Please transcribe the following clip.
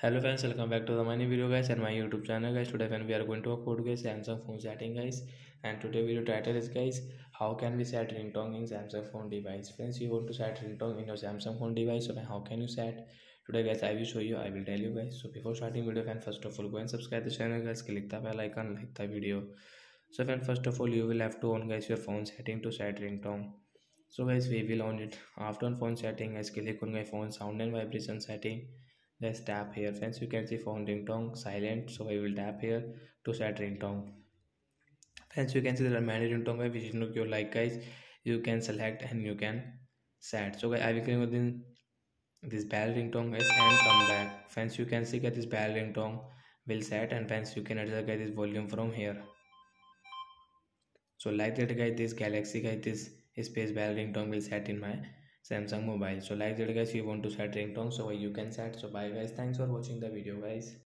Hello friends welcome back to the money video guys and my YouTube channel guys today friend we are going to upload guys Samsung phone setting guys and today video title is guys how can we set ringtone in Samsung phone device friends you want to set ringtone in your Samsung phone device so how can you set today guys I will show you I will tell you guys so before starting video friend first of all go and subscribe the channel guys click the bell icon like the video so friend first of all you will have to on guys your phone setting to set ringtone so guys we will on it after on phone setting guys click on guys phone sound and vibration setting let's tap here. Friends you can see phone ringtone silent so i will tap here to set ringtone friends you can see there are many ringtone which is look you like guys. You can select and you can set. So guys i will click within this bell ringtone guys and come back. Friends you can see that this bell ringtone will set and friends you can adjust guys this volume from here. So like that guys this galaxy guys this space bell ringtone will set in my samsung mobile. So like that guys if you want to set ringtone so you can set so bye guys. Thanks for watching the video guys